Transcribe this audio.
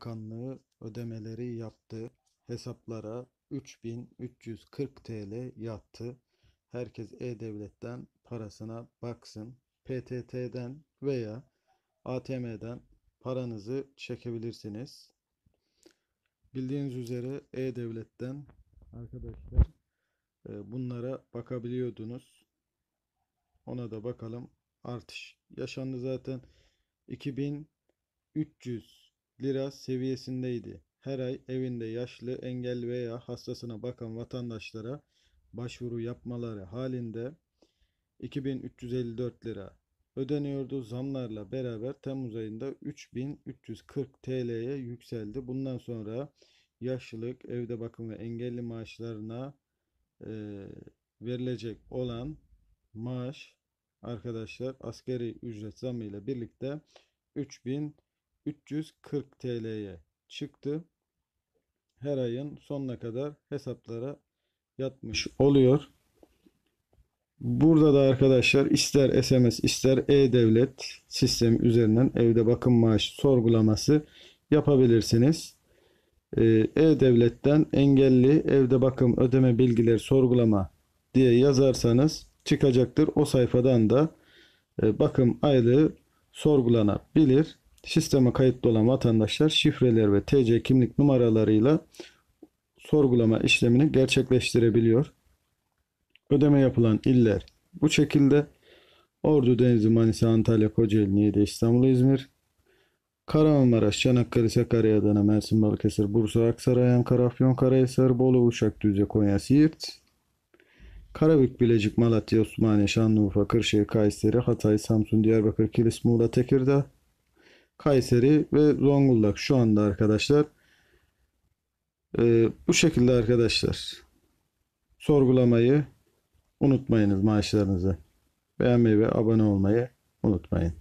Bakanlığı ödemeleri yaptı. Hesaplara 3340 TL yattı. Herkes E-Devlet'ten parasına baksın. PTT'den veya ATM'den paranızı çekebilirsiniz. Bildiğiniz üzere E-Devlet'ten arkadaşlar e, bunlara bakabiliyordunuz. Ona da bakalım. Artış yaşandı zaten 2300 lira seviyesindeydi. Her ay evinde yaşlı, engelli veya hastasına bakan vatandaşlara başvuru yapmaları halinde 2354 lira ödeniyordu. Zamlarla beraber Temmuz ayında 3340 TL'ye yükseldi. Bundan sonra yaşlılık, evde bakım ve engelli maaşlarına e, verilecek olan maaş arkadaşlar askeri ücret zammı ile birlikte 3340 TL'ye çıktı. Her ayın sonuna kadar hesaplara yatmış oluyor. Burada da arkadaşlar ister SMS ister e-devlet sistemi üzerinden evde bakım maaşı sorgulaması yapabilirsiniz. Ee, E-Devlet'ten engelli evde bakım ödeme bilgileri sorgulama diye yazarsanız çıkacaktır. O sayfadan da e, bakım aylığı sorgulanabilir. Sisteme kayıtlı olan vatandaşlar şifreler ve TC kimlik numaralarıyla sorgulama işlemini gerçekleştirebiliyor. Ödeme yapılan iller bu şekilde Ordu, Denizli, Manisa, Antalya, Kocaeli, Niğde, İstanbul, İzmir, Kahramanmaraş, Çanakkale, Sakarya, Adana, Mersin, Balıkesir, Bursa, Aksaray, Ankara, Afyonkarahisar, Bolu, Uşak, Düzce, Konya, Siirt, Karabük, Bilecik, Malatya, Osmaniye, Şanlıurfa, Kırşehir, Kayseri, Hatay, Samsun, Diyarbakır, Kilis, Muğla, Tekirdağ, Kayseri ve Zonguldak şu anda arkadaşlar. Ee, bu şekilde arkadaşlar. Sorgulamayı unutmayınız maaşlarınızı. Beğenmeyi ve abone olmayı unutmayın.